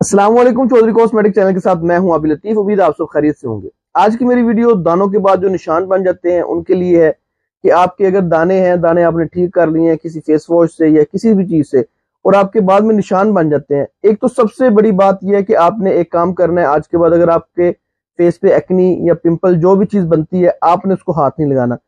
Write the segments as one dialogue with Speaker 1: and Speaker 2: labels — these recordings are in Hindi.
Speaker 1: असलम चौधरी कॉस्मेटिक चैनल के साथ मैं हूँ अभी लतीफ। उम्मीद आप सब खरीद से होंगे। आज की मेरी वीडियो दानों के बाद जो निशान बन जाते हैं, उनके लिए है कि आपके अगर दाने हैं, दाने आपने ठीक कर लिए हैं किसी फेस वॉश से या किसी भी चीज़ से, और आपके बाद में निशान बन जाते हैं, एक तो सबसे बड़ी बात यह है कि आपने एक काम करना है, आज के बाद अगर आपके फेस पे एक्नी या पिंपल जो भी चीज़ बनती है, आपने उसको हाथ नहीं लगाना।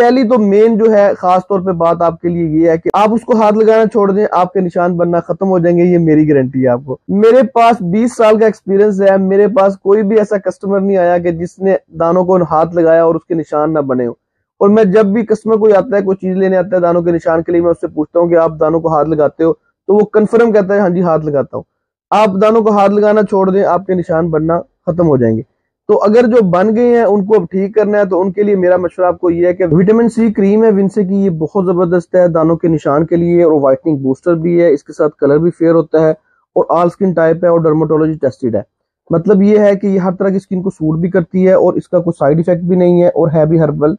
Speaker 1: पहली तो मेन जो है, खास तौर पे बात आपके लिए ये है कि आप उसको हाथ लगाना छोड़ दें, आपके निशान बनना खत्म हो जाएँगे, ये मेरी गारंटी है आपको। मेरे पास 20 साल का एक्सपीरियंस है, मेरे पास कोई भी ऐसा कस्टमर नहीं आया कि जिसने दानों को हाथ लगाया और उसके निशान ना बने हो। और मैं जब भी कस्टमर कोई आता है कोई चीज़ लेने आता है दानों के निशान के लिए, मैं उससे पूछता हूँ कि आप दानों को हाथ लगाते हो? तो वो कन्फर्म कहता है हाँ जी, हाथ लगाता हूँ। आप दानों को हाथ लगाना छोड़ दें, आपके निशान बनना खत्म हो जाएँगे। तो अगर जो बन गए हैं, उनको अब ठीक करना है तो उनके लिए मेरा मशवरा आपको ये है कि विटामिन सी क्रीम है विनसे की ये बहुत ज़बरदस्त है दानों के निशान के लिए, और व्हाइटनिंग बूस्टर भी है, इसके साथ कलर भी फेयर होता है, और ऑल स्किन टाइप है, और डर्माटोलॉजी टेस्टेड है। मतलब ये है कि ये हर तरह की स्किन को सूट भी करती है, और इसका कोई साइड इफ़ेक्ट भी नहीं है, और है भी हर्बल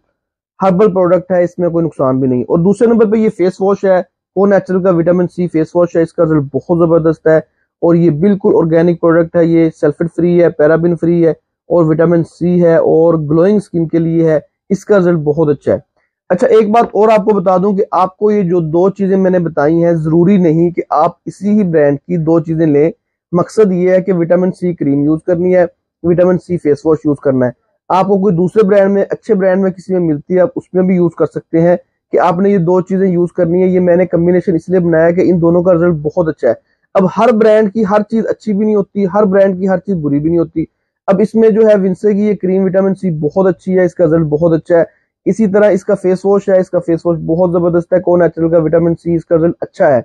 Speaker 1: हर्बल प्रोडक्ट है, इसमें कोई नुकसान भी नहीं। और दूसरे नंबर पर ये फेस वॉश है, वो नेचुरल का विटामिन सी फेस वॉश है, इसका रिज़ल्ट बहुत ज़बरदस्त है, और ये बिल्कुल ऑर्गेनिक प्रोडक्ट है, ये सल्फेट फ्री है पैराबिन फ्री है और विटामिन सी है और ग्लोइंग स्किन के लिए है, इसका रिज़ल्ट बहुत अच्छा है। अच्छा एक बात और आपको बता दूँ कि आपको ये जो दो चीज़ें मैंने बताई हैं, ज़रूरी नहीं कि आप इसी ही ब्रांड की दो चीज़ें लें। मकसद ये है कि विटामिन सी क्रीम यूज़ करनी है vitamin C face wash use करना है। आपको कोई दूसरे ब्रांड में, अच्छे ब्रांड में किसी में मिलती है, आप उसमें भी यूज़ कर सकते हैं कि आपने ये दो चीज़ें यूज़ करनी है। ये मैंने कम्बिनेशन इसलिए बनाया कि इन दोनों का रिज़ल्ट बहुत अच्छा है। अब हर ब्रांड की हर चीज़ अच्छी भी नहीं होती, हर ब्रांड की हर चीज़ बुरी भी नहीं होती। अब इसमें जो है विंसे की ये क्रीम विटामिन सी बहुत अच्छी है, इसका रिज़ल्ट बहुत अच्छा है। इसी तरह इसका फेस वॉश है, इसका फेस वॉश बहुत ज़बरदस्त है को नेचुरल का विटामिन सी इसका रिज़ल्ट अच्छा है।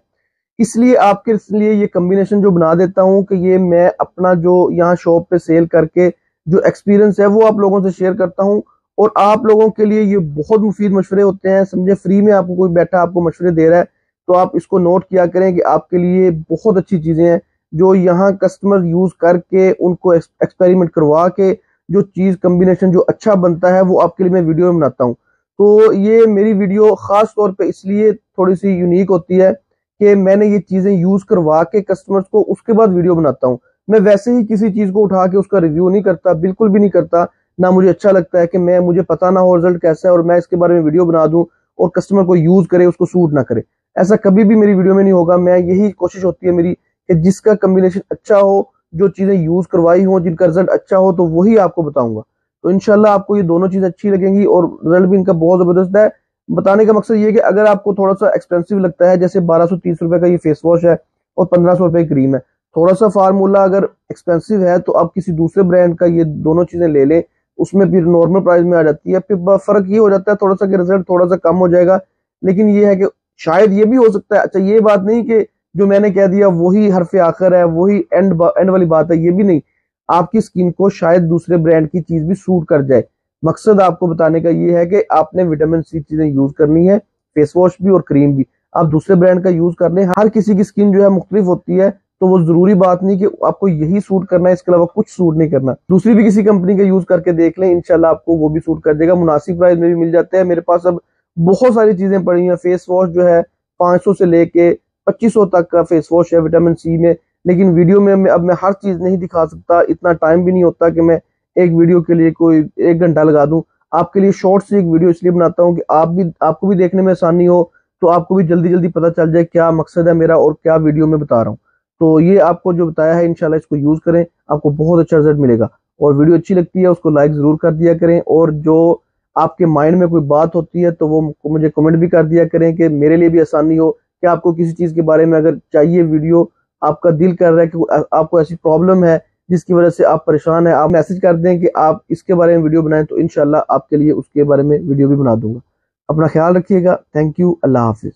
Speaker 1: इसलिए आपके लिए ये कम्बिनेशन जो बना देता हूँ कि ये मैं अपना जो यहाँ शॉप पे सेल करके जो एक्सपीरियंस है वो आप लोगों से शेयर करता हूँ और आप लोगों के लिए ये बहुत मुफीद मशवरे होते हैं। समझे फ्री में आपको कोई बैठा आपको मशवरे दे रहा है तो आप इसको नोट किया करें कि आपके लिए बहुत अच्छी चीज़ें हैं। जो यहाँ कस्टमर यूज़ करके, उनको एक्सपेरिमेंट करवा के, जो चीज़ कम्बिनेशन जो अच्छा बनता है, वो आपके लिए मैं वीडियो में बनाता हूँ। तो ये मेरी वीडियो खास तौर पे इसलिए थोड़ी सी यूनिक होती है कि मैंने ये चीज़ें यूज़ करवा के कस्टमर्स को उसके बाद वीडियो बनाता हूँ। मैं वैसे ही किसी चीज़ को उठा के उसका रिव्यू नहीं करता, बिल्कुल भी नहीं करता। ना मुझे अच्छा लगता है कि मैं, मुझे पता ना हो रिज़ल्ट कैसा है और मैं इसके बारे में वीडियो बना दूँ और कस्टमर को यूज़ करे, उसको सूट ना करे। ऐसा कभी भी मेरी वीडियो में नहीं होगा। मैं यही कोशिश होती है मेरी कि जिसका कम्बिनेशन अच्छा हो, जो चीज़ें यूज़ करवाई हो, जिनका रिज़ल्ट अच्छा हो तो वही आपको बताऊँगा। तो इनशाला आपको ये दोनों चीज़ अच्छी लगेंगी और रिज़ल्ट भी इनका बहुत ज़बरदस्त है। बताने का मकसद ये कि अगर आपको थोड़ा सा एक्सपेंसिव लगता है, जैसे बारह सौ तीस रुपए का ये फेस वॉश है और पंद्रह सौ रुपए क्रीम है थोड़ा सा फार्मूला अगर एक्सपेंसिव है तो आप किसी दूसरे ब्रांड का ये दोनों चीज़ें ले लें, उसमें फिर नॉर्मल प्राइस में आ जाती है। फिर फ़र्क ये हो जाता है थोड़ा सा कि रिज़ल्ट थोड़ा सा कम हो जाएगा, लेकिन ये है कि शायद ये भी हो सकता है। अच्छा ये बात नहीं कि जो मैंने कह दिया, वही हरफ आखिर है, वही एंड एंड वाली बात है, ये भी नहीं। आपकी स्किन को शायद दूसरे ब्रांड की चीज़ भी सूट कर जाए। मकसद आपको बताने का ये है कि आपने विटामिन सी चीज़ें यूज़ करनी है फेस वॉश भी और क्रीम भी। आप दूसरे ब्रांड का यूज़ कर लें। हर किसी की स्किन जो है मुख्तलिफ़ होती है तो वो ज़रूरी बात नहीं कि आपको यही सूट करना है, इसके अलावा कुछ सूट नहीं करना। दूसरी भी किसी कंपनी का यूज़ करके देख लें इनशाला आपको वो भी सूट कर देगा। मुनासिब प्राइस में भी मिल जाते हैं। मेरे पास अब बहुत सारी चीज़ें पड़ी हुई हैं। फेस वॉश जो है 500 से लेके 2500 तक का फेस वॉश है विटामिन सी में। लेकिन वीडियो में मैं अब मैं हर चीज़ नहीं दिखा सकता। इतना टाइम भी नहीं होता कि मैं एक वीडियो के लिए कोई एक घंटा लगा दूँ। आपके लिए शॉर्ट से एक वीडियो इसलिए बनाता हूँ कि आप भी आपको भी देखने में आसानी हो तो आपको भी जल्दी जल्दी पता चल जाए क्या मकसद है मेरा और क्या वीडियो में बता रहा हूँ। तो ये आपको जो बताया है इनशाला इसको यूज़ करें। आपको बहुत अच्छा रिज़ल्ट मिलेगा। और वीडियो अच्छी लगती है, उसको लाइक ज़रूर कर दिया करें। और जो आपके माइंड में कोई बात होती है तो वो मुझे कमेंट भी कर दिया करें कि मेरे लिए भी आसानी हो कि आपको किसी चीज़ के बारे में अगर चाहिए वीडियो, आपका दिल कर रहा है कि आपको ऐसी प्रॉब्लम है जिसकी वजह से आप परेशान है, आप मैसेज कर दें कि आप इसके बारे में वीडियो बनाएँ तो इनशाला आपके लिए उसके बारे में वीडियो भी बना दूँगा। अपना ख्याल रखिएगा। थैंक यू अल्लाह हाफिज।